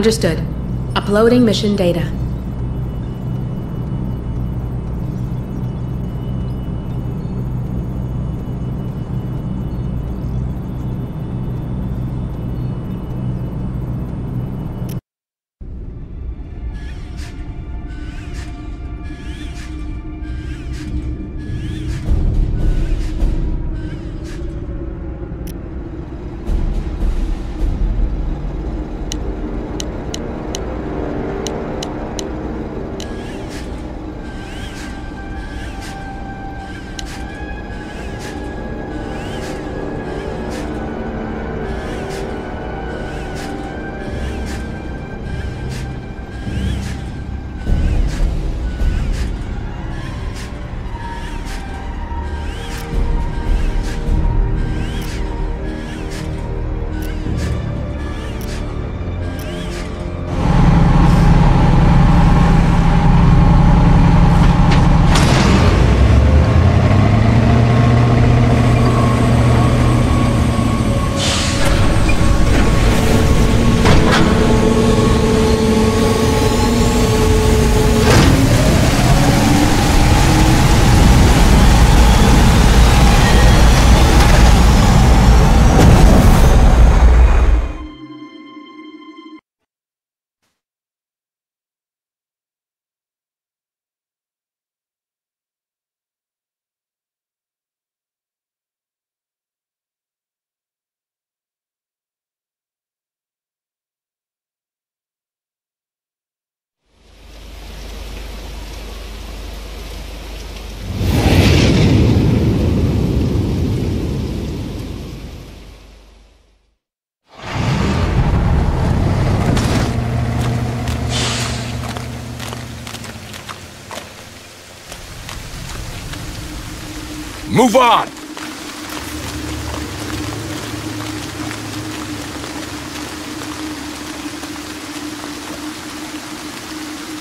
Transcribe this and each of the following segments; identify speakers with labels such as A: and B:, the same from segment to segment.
A: Understood. Uploading mission data.
B: Move on!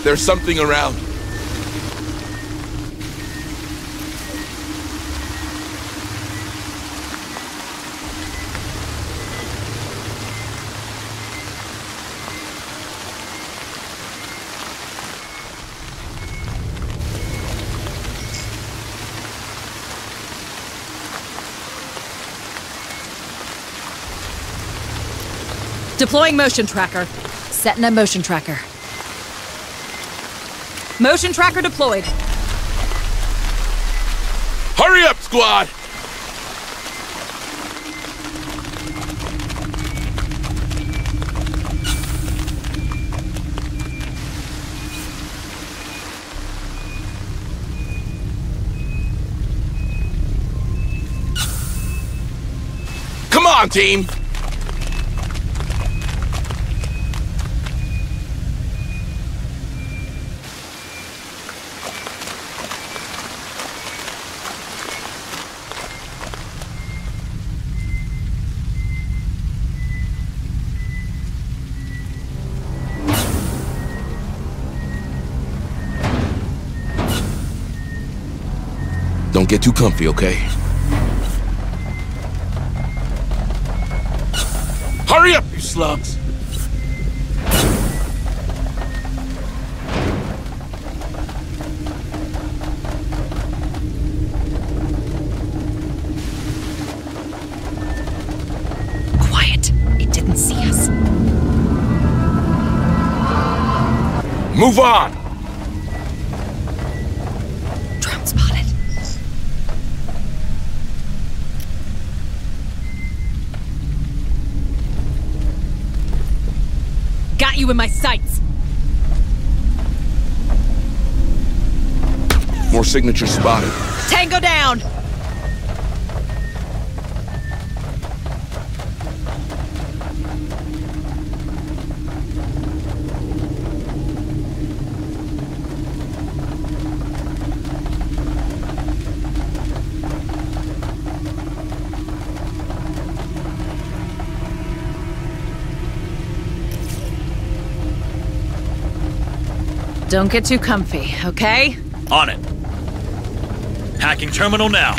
B: There's something around.
C: Deploying motion tracker. Setting a motion tracker. Motion tracker deployed.
B: Hurry up, squad! Come on, team! Get too comfy, okay? Hurry up, you slugs!
C: Quiet. It didn't see us.
B: Move on!
C: You in my sights.
B: More signatures spotted.
C: Tango down. Don't get too comfy, okay?
D: On it. Hacking terminal now.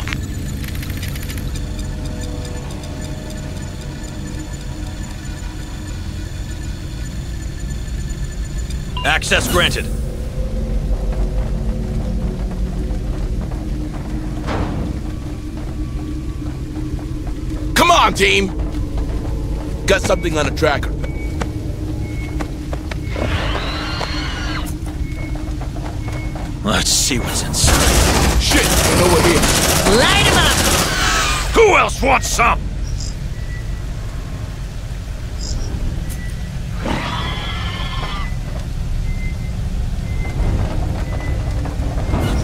D: Access granted.
B: Come on, team! Got something on a tracker.
D: Let's see what's inside.
B: Shit, I know we're here.
C: Light him up!
D: Who else wants some?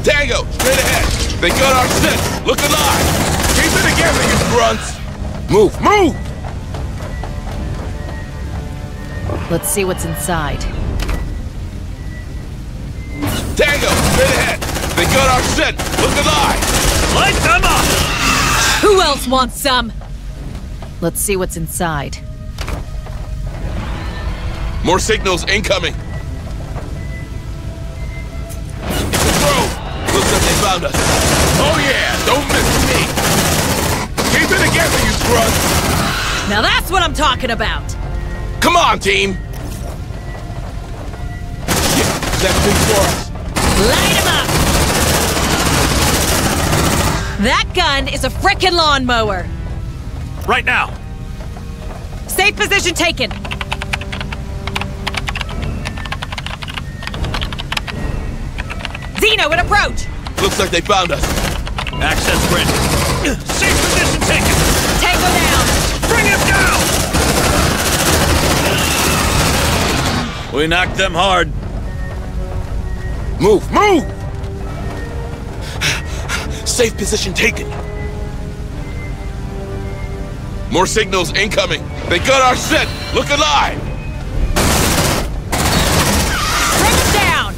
B: Tango, straight ahead. They got our scent. Look alive. Keep it together, you grunts. Move, move!
C: Let's see what's inside.
B: They got our scent. Look alive.
D: Light them up!
C: Who else wants some? Let's see what's inside.
B: More signals incoming. It's a drone. Looks like they found us. Oh yeah, don't miss me. Keep it together, you grunts.
C: Now that's what I'm talking about!
B: Come on, team. Shit, that's big for us.
C: Light him up! That gun is a frickin' lawnmower!
D: Right now!
C: Safe position taken! Xeno, an approach!
B: Looks like they found us.
D: Access granted. Safe position taken!
C: Tango down!
D: Bring him down! We knocked them hard.
B: Move, move! Safe position taken. More signals incoming. They got our scent. Look alive.
C: Bring him down!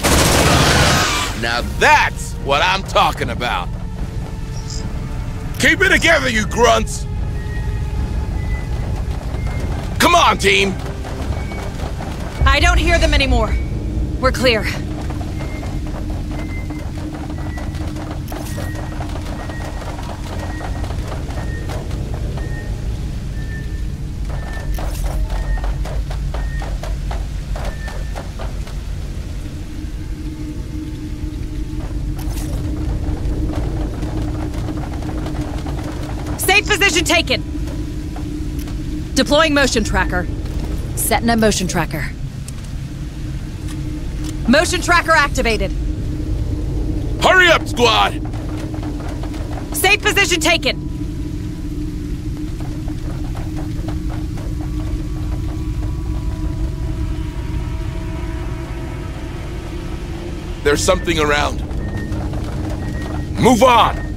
B: Now that's what I'm talking about. Keep it together, you grunts. Come on, team.
C: I don't hear them anymore. We're clear. Deploying motion tracker. Setting a motion tracker. Motion tracker activated.
B: Hurry up, squad.
C: Safe position taken.
B: There's something around. Move on.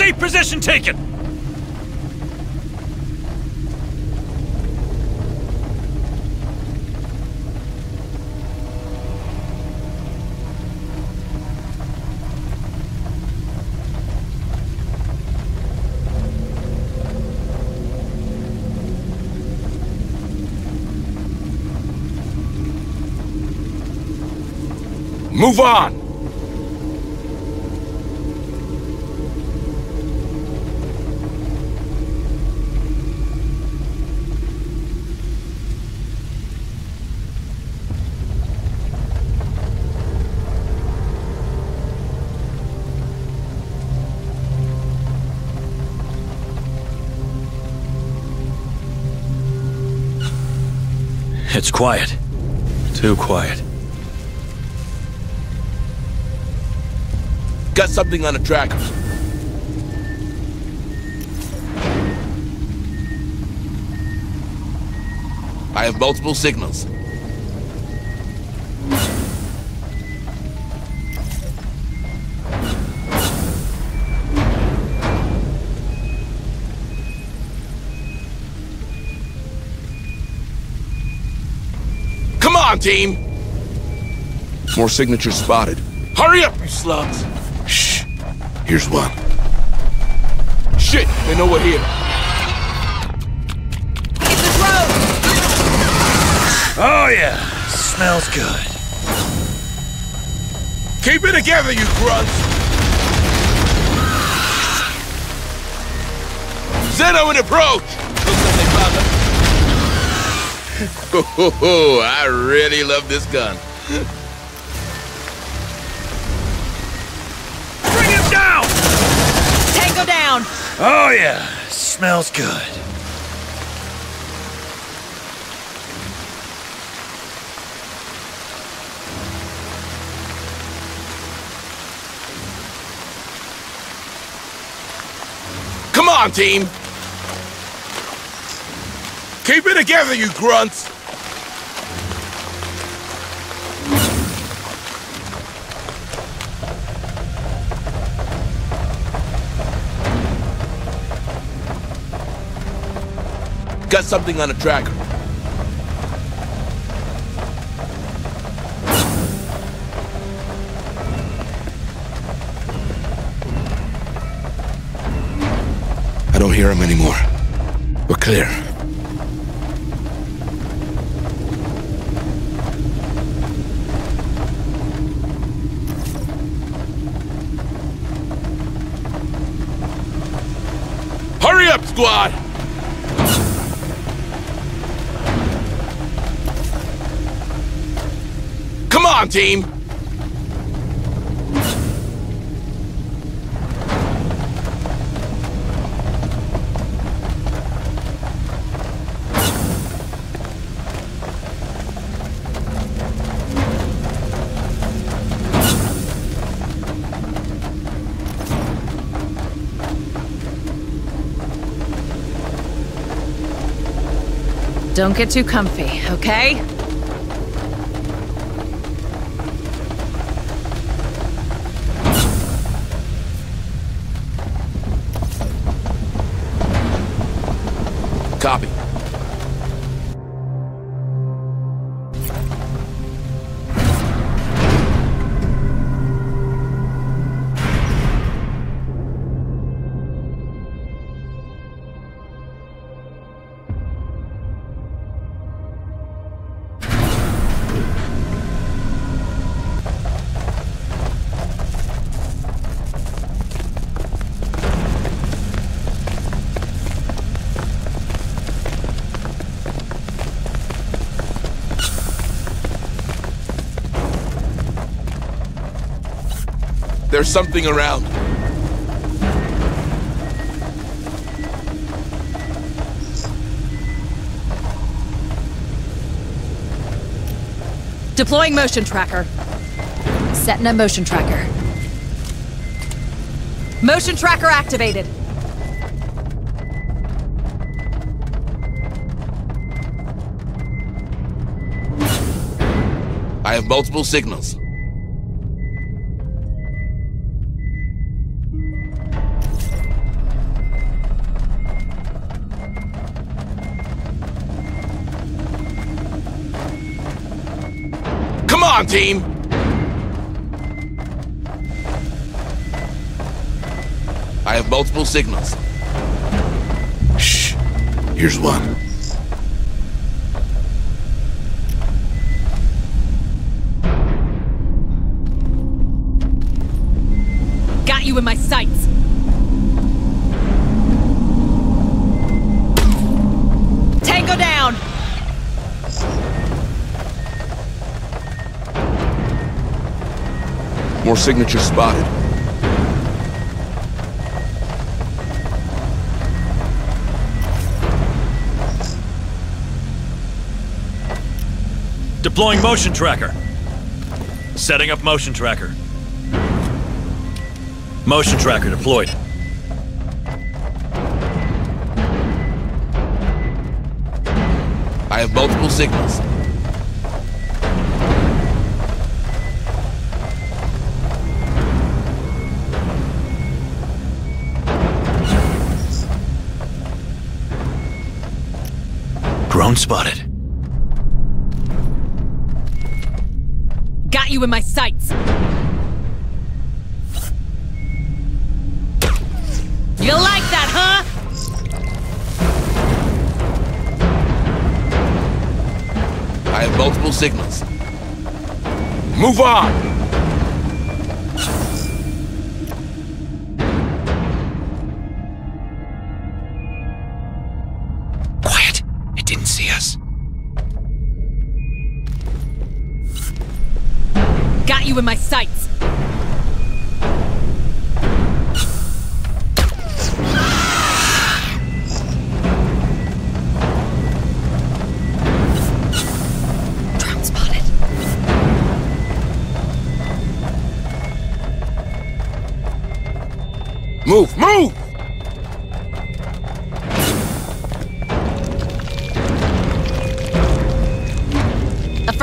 D: Safe position taken!
B: Move on.
D: Quiet. Too quiet.
B: Got something on a tracker. I have multiple signals. On, team! More signatures spotted. Hurry up, you slugs! Shh. Here's one. Shit, they know we're here.
C: It's the road!
D: Oh yeah, smells good.
B: Keep it together, you grunts! Xeno in approach! Looks like they found us. Oh, I really love this gun.
D: Bring him down!
C: Tango down!
D: Oh yeah, smells good.
B: Come on, team! Keep it together, you grunts! Got something on the tracker. I don't hear him anymore. We're clear. Hurry up, squad! Come on, team!
C: Don't get too comfy, okay?
B: There's something around.
C: Deploying motion tracker. Setting a motion tracker. Motion tracker activated.
B: I have multiple signals. Team! I have multiple signals. Shh. Here's one.
C: Got you in my sights.
B: More signatures spotted.
D: Deploying motion tracker. Setting up motion tracker. Motion tracker deployed.
B: I have multiple signals.
D: spotted.
C: Got you in my sights! You like that, huh?
B: I have multiple signals. Move on!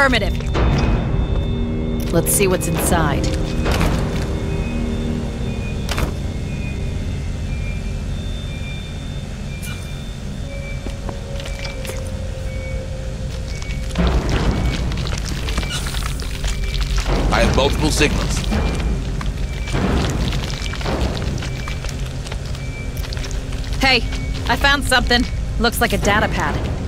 C: Affirmative. Let's see what's inside.
B: I have multiple signals.
C: Hey, I found something. Looks like a data pad.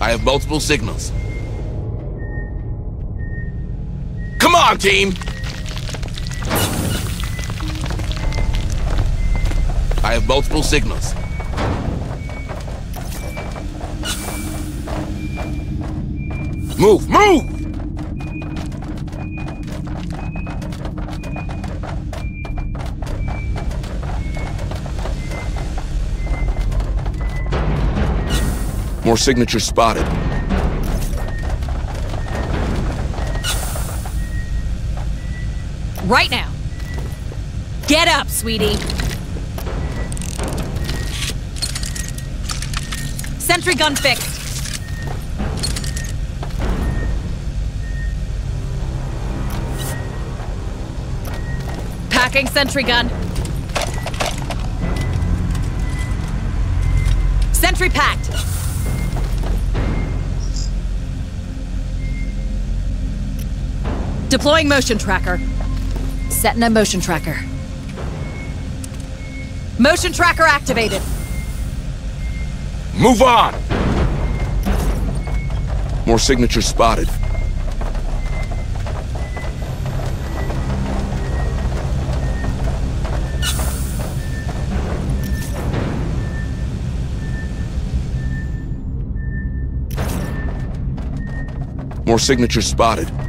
B: I have multiple signals. Come on, team! I have multiple signals. Move, move! More signatures spotted.
C: Right now. Get up, sweetie. Sentry gun fixed. Packing sentry gun. Sentry packed. Deploying motion tracker. Setting a motion tracker. Motion tracker activated.
B: Move on! More signatures spotted. More signatures spotted.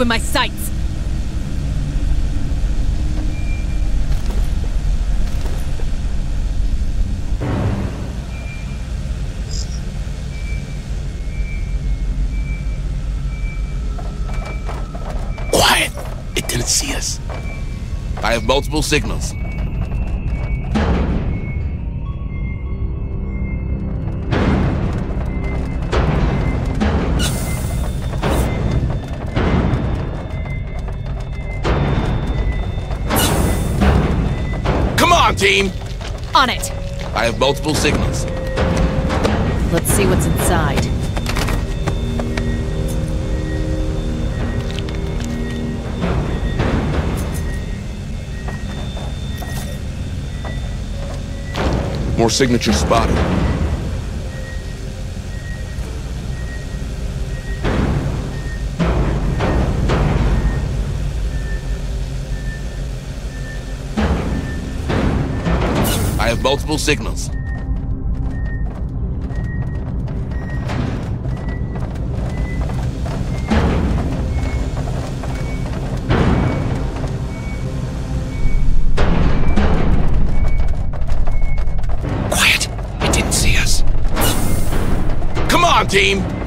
C: In my sights.
B: Quiet. It didn't see us. I have multiple signals. I have multiple signals.
C: Let's see what's inside.
B: More signatures spotted. have multiple signals.
C: Quiet! It didn't see us. Come on, team!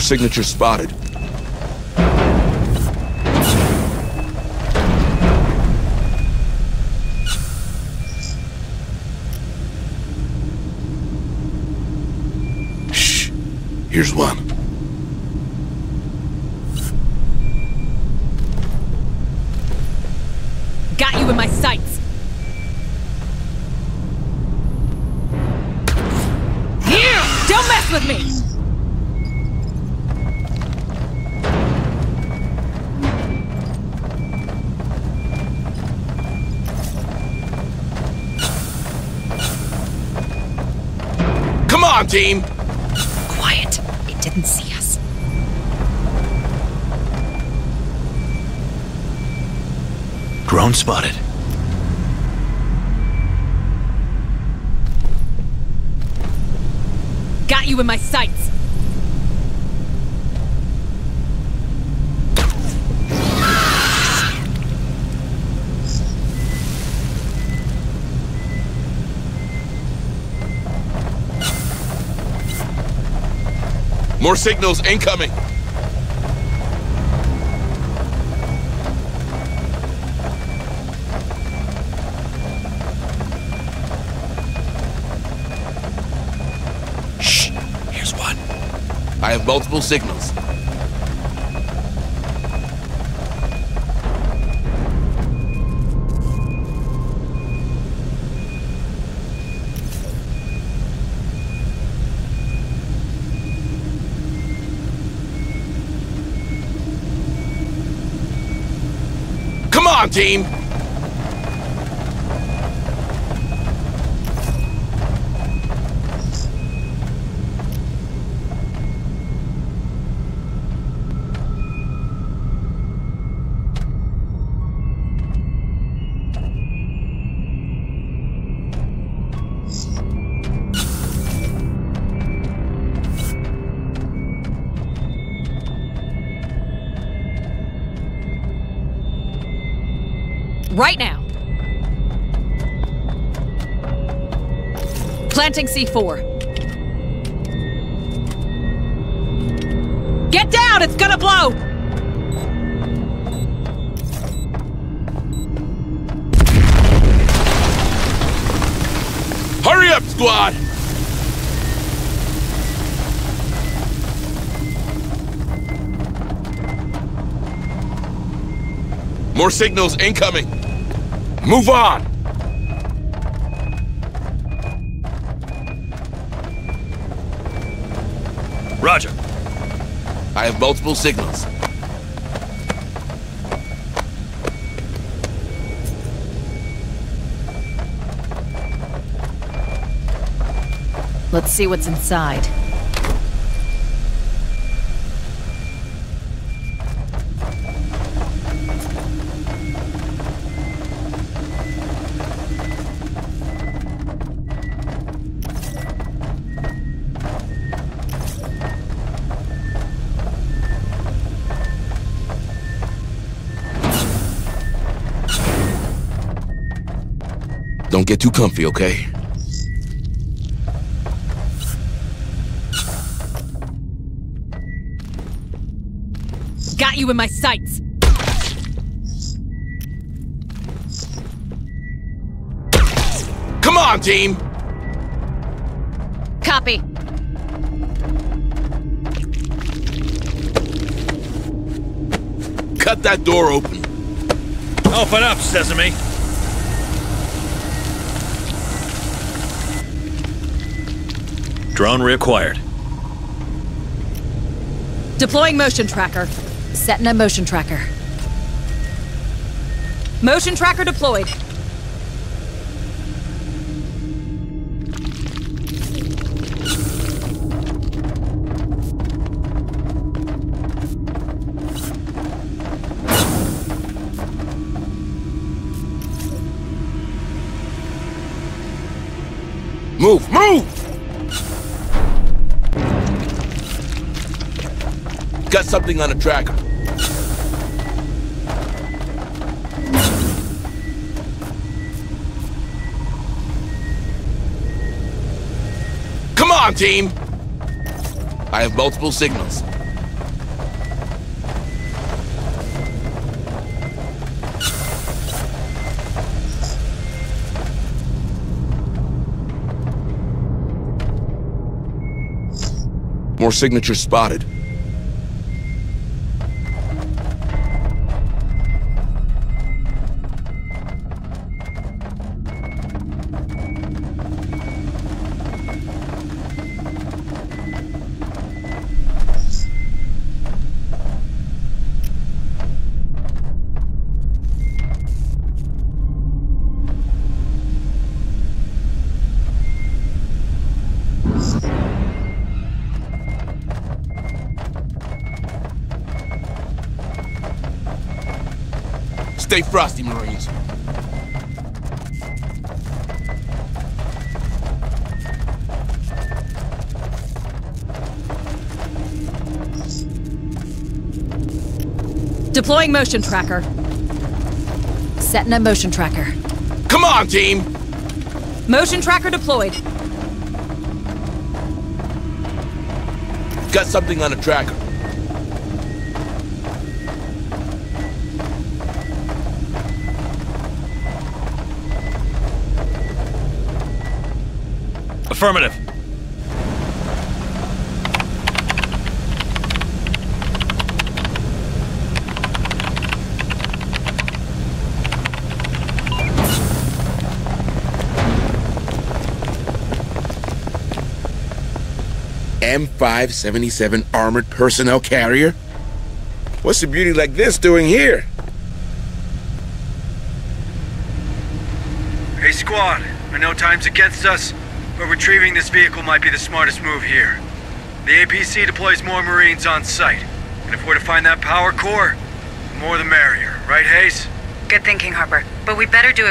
C: More
B: signatures spotted. Team!
C: Quiet. It didn't see us.
D: Drone spotted.
C: Got you in my sights.
B: More signals incoming!
D: Shh. Here's one.
B: I have multiple signals. On, team!
C: Planting C4. Get down! It's gonna blow!
B: Hurry up, squad! More signals incoming. Move on! I have multiple signals.
C: Let's see what's inside.
B: Comfy, okay?
C: Got you in my sights.
B: Come on, team!
C: Copy.
B: Cut that door open.
D: Open up, Sesame. Drone reacquired.
C: Deploying motion tracker. Setting a motion tracker. Motion tracker deployed.
B: Something on a tracker. Come on, team! I have multiple signals. More signatures spotted. Stay frosty, Marines.
C: Deploying motion tracker. Setting a motion tracker.
B: Come on, team!
C: Motion tracker deployed.
B: Got something on a tracker.
D: Affirmative.
B: M577 armored personnel carrier? What's a beauty like this doing here?
E: Hey squad, I know time's against us, but retrieving this vehicle might be the smartest move here. The APC deploys more Marines on site, and if we're to find that power core, the more the merrier, right Hayes?
F: Good thinking, Harper. But we better do it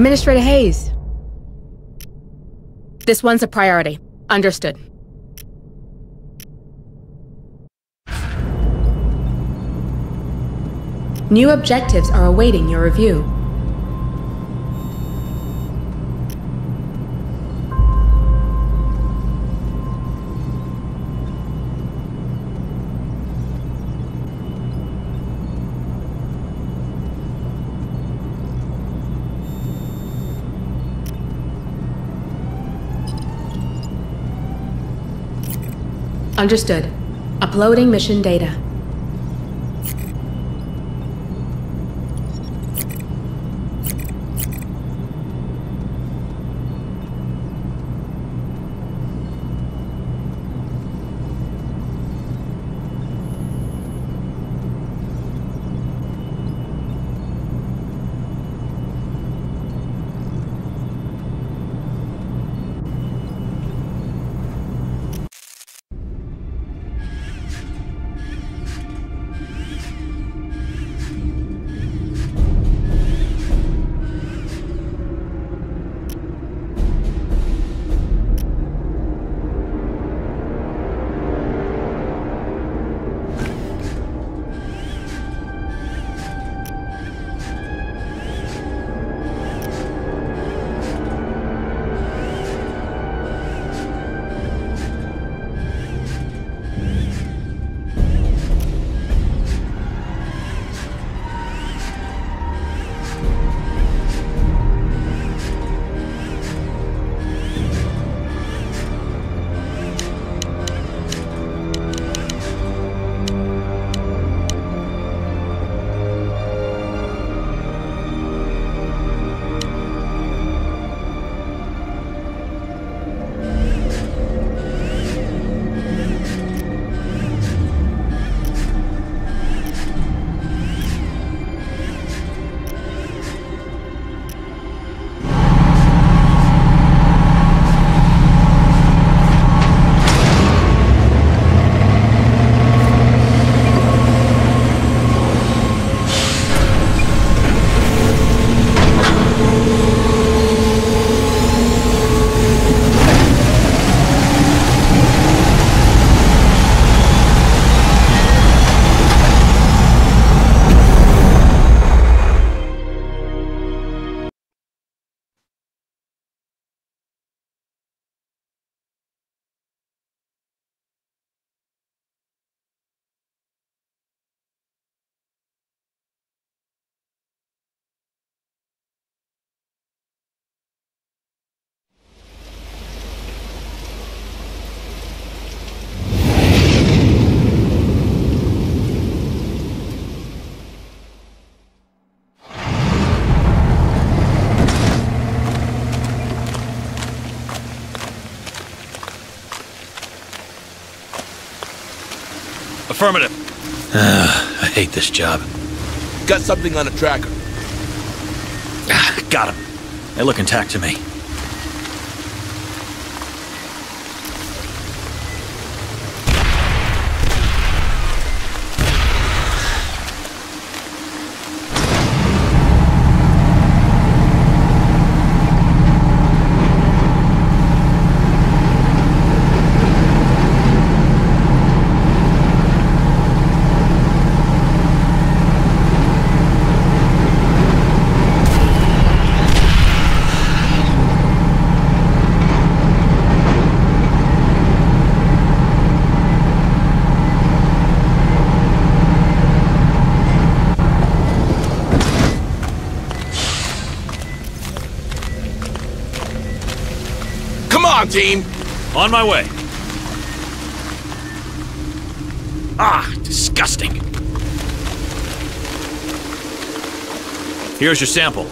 A: Administrator Hayes. This one's a priority. Understood. New objectives are awaiting your review. Understood. Uploading mission data.
D: Affirmative. I hate this job.
B: Got something on a tracker.
D: Ah, Got him. They look intact to me.
B: On, team!
D: On my way. Ah, disgusting. Here's your sample.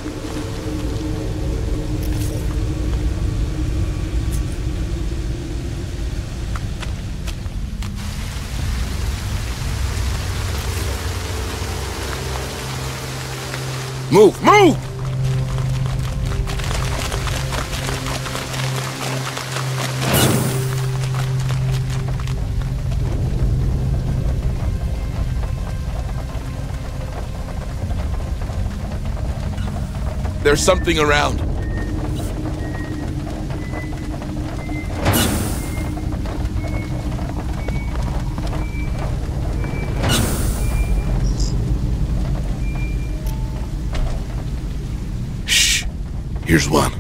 B: Move, move! There's something around. Shh. Here's one.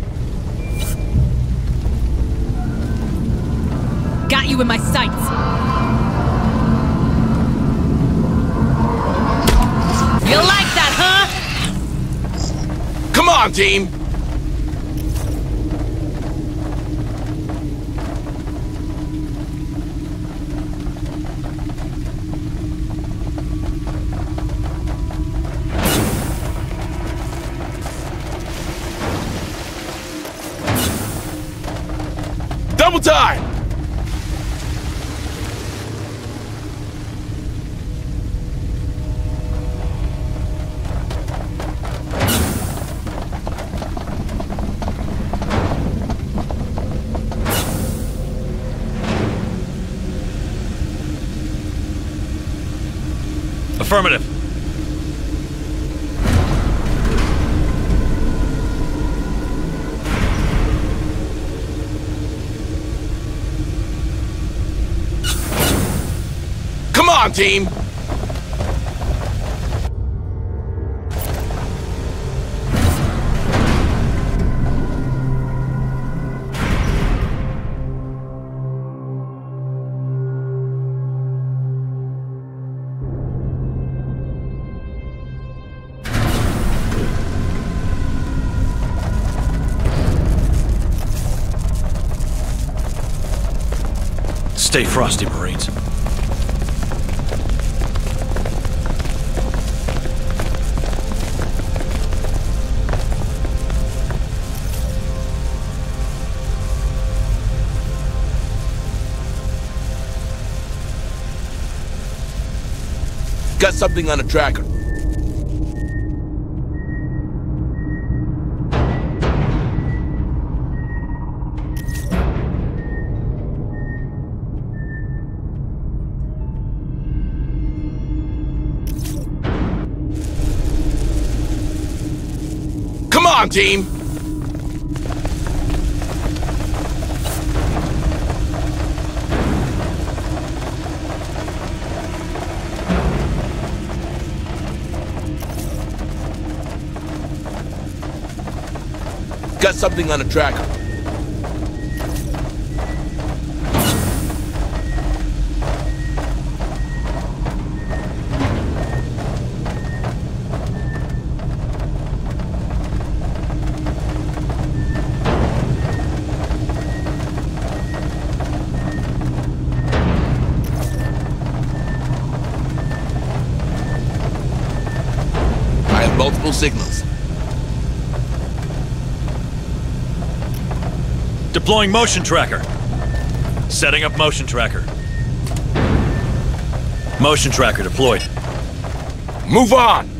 C: Got you in my sights. You like
B: on, team!
D: Affirmative.
B: Come on, team!
D: Stay frosty, Marines.
B: Got something on a tracker. Team! Got something on a tracker. Signals.
D: Deploying motion tracker. Setting up motion tracker. Motion tracker deployed.
B: Move on!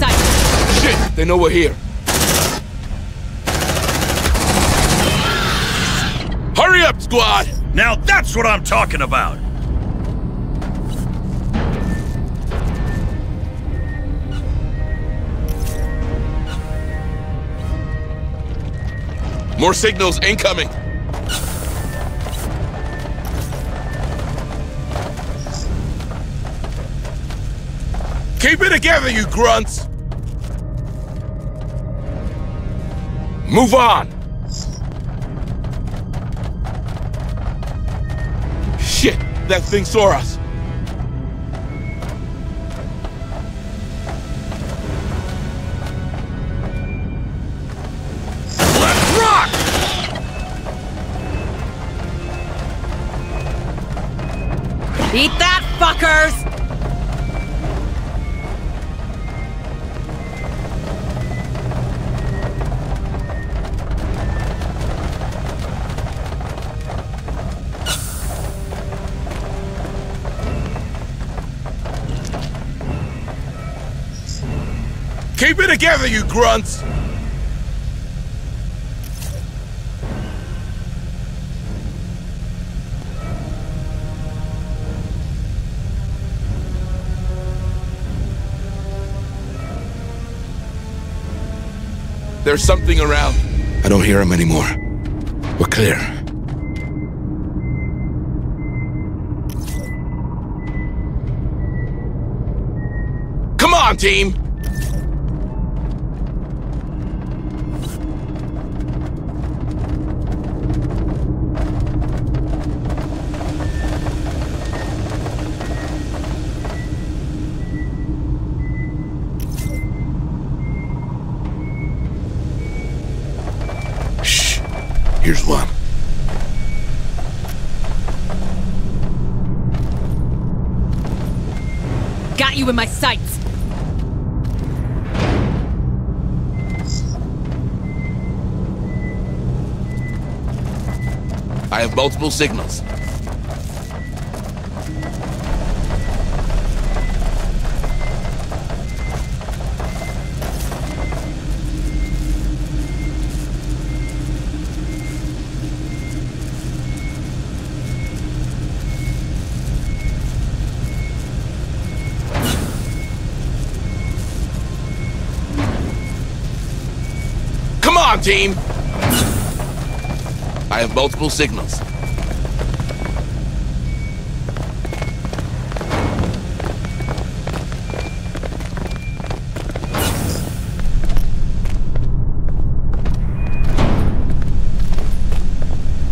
C: Got my sights.
B: Shit! They know we're here. Hurry up, squad!
D: Now that's what I'm talking about!
B: More signals incoming. Keep it together, you grunts! Move on! Shit! That thing saw us!
C: Eat that, fuckers!
B: Together, you grunts! There's something around. I don't hear him anymore. We're clear. Come on, team! Here's one.
C: Got you in my sights.
B: I have multiple signals. Team! I have multiple signals.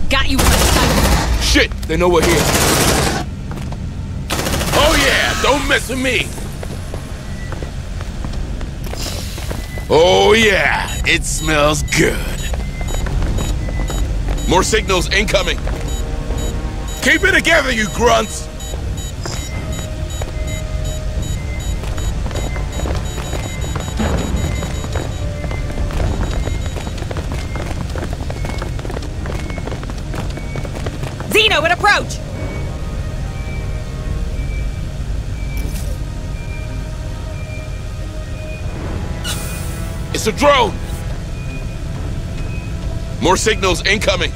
C: Got you in my sights.
B: Shit, they know we're here. Oh yeah, don't mess with me. Oh yeah, it smells good. More signals incoming. Keep it together, you grunts.
C: Xeno, an approach!
B: It's a drone. More signals incoming.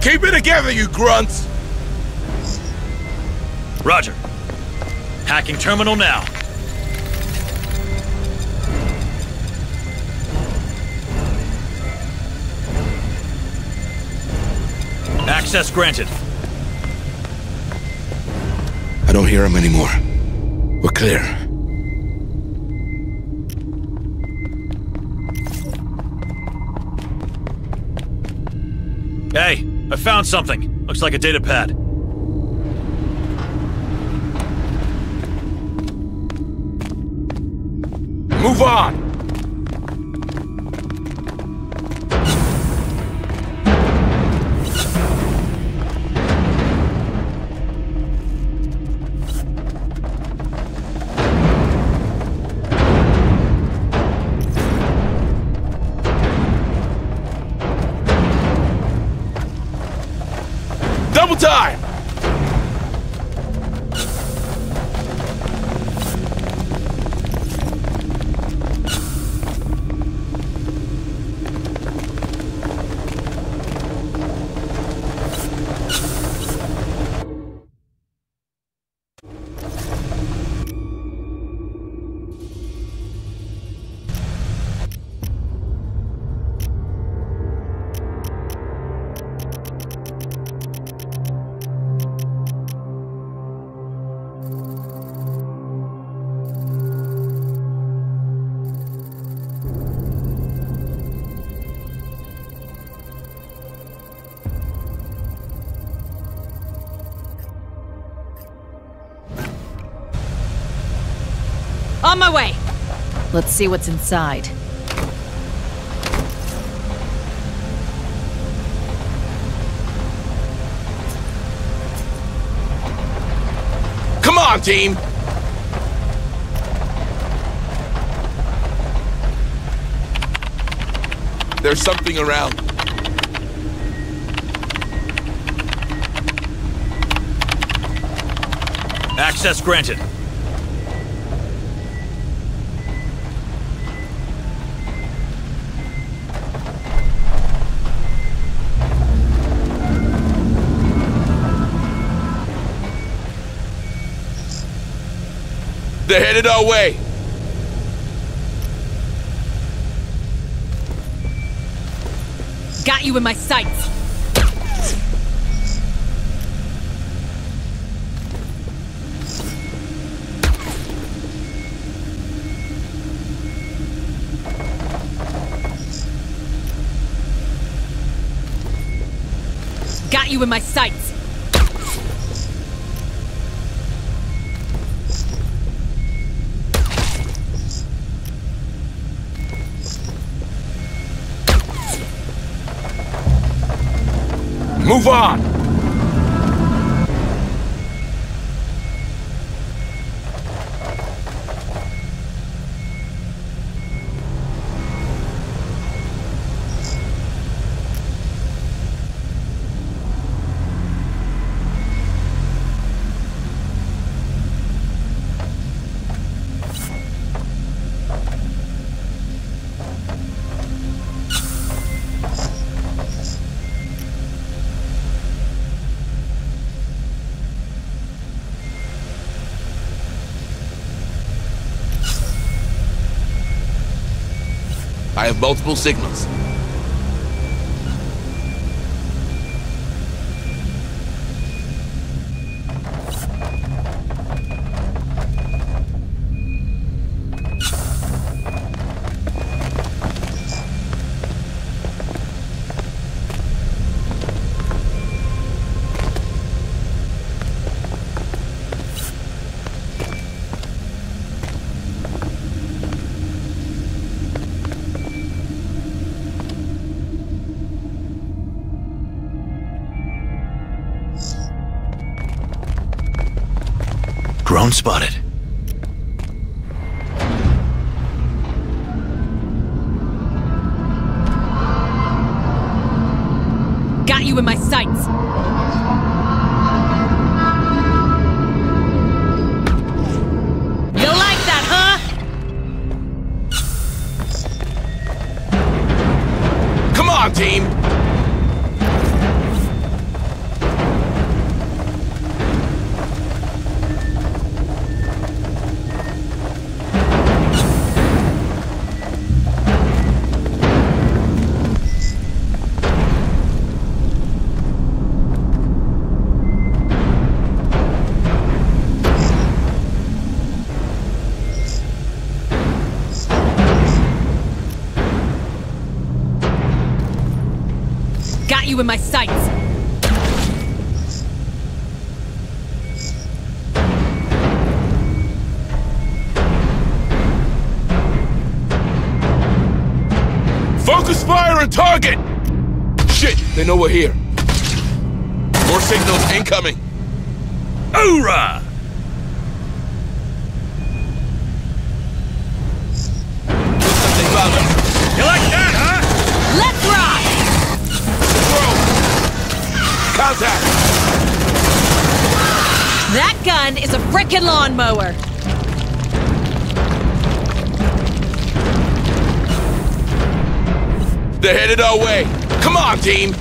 B: Keep it together, you grunts!
D: Roger. Hacking terminal now. Access granted.
B: I don't hear him anymore. We're clear.
D: Hey, I found something. Looks like a data pad.
B: Move on!
C: My way! Let's see what's inside.
B: Come on, team! There's something around.
D: Access granted.
B: They're headed our way.
C: Got you in my sights! Got you in my sights!
B: Move on! Multiple signals.
D: Drone spotted.
C: Got you in my sights! My sights!
B: Focus fire on target! Shit, they know we're here. More signals incoming.
D: Hoorah!
B: Throw! Contact!
C: That gun is a frickin' lawnmower!
B: They're headed our way. Come on, team!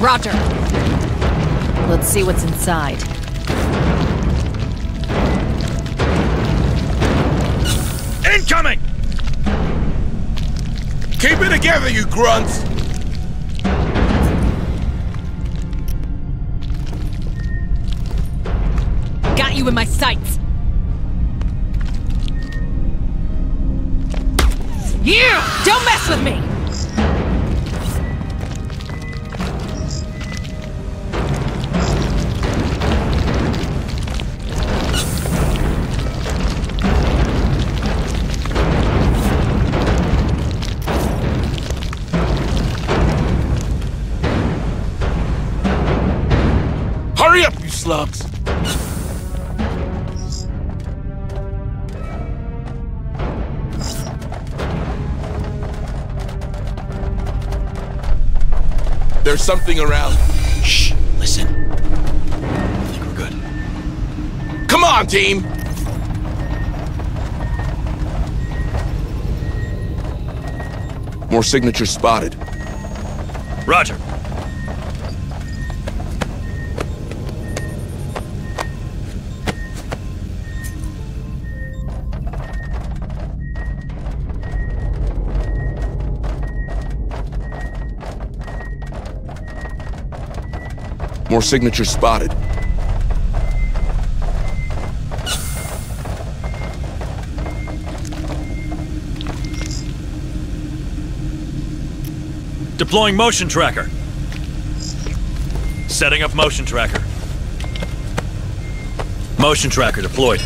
C: Roger. Let's see what's inside.
D: Incoming!
B: Keep it together, you grunts!
C: Got you in my sights! You! Don't mess with me!
B: Something around.
D: Shh, listen. I think we're good.
B: Come on, team! More signatures spotted.
D: Roger.
B: More signatures spotted.
D: Deploying motion tracker. Setting up motion tracker. Motion tracker deployed.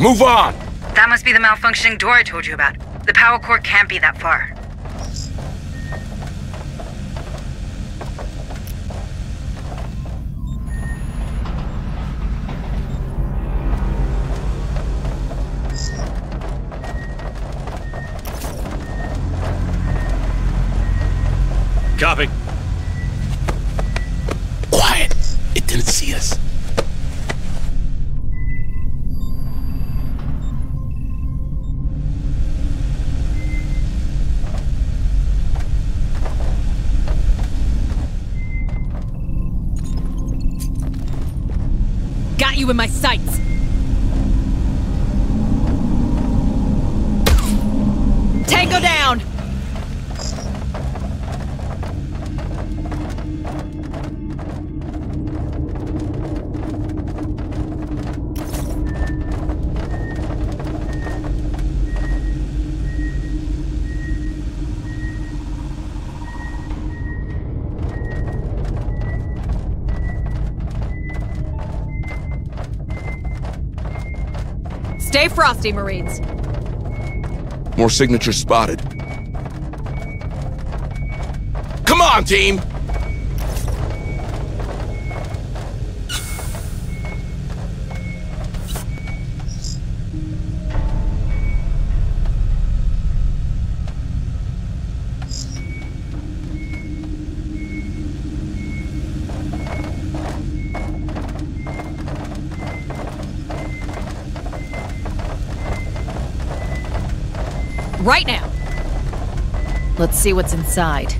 B: Move on!
F: That must be the malfunctioning door I told you about. The power core can't be that far.
C: Frosty, Marines.
B: More signatures spotted. Come on, team!
C: see what's inside.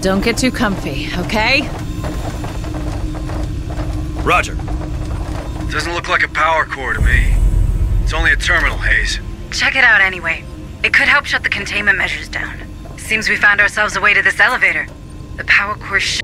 C: Don't get too comfy, okay?
D: Roger.
E: Doesn't look like a power core to me. It's only a terminal, Hayes.
F: Check it out anyway. It could help shut the containment measures down. Seems we found ourselves a way to this elevator. The power core sh-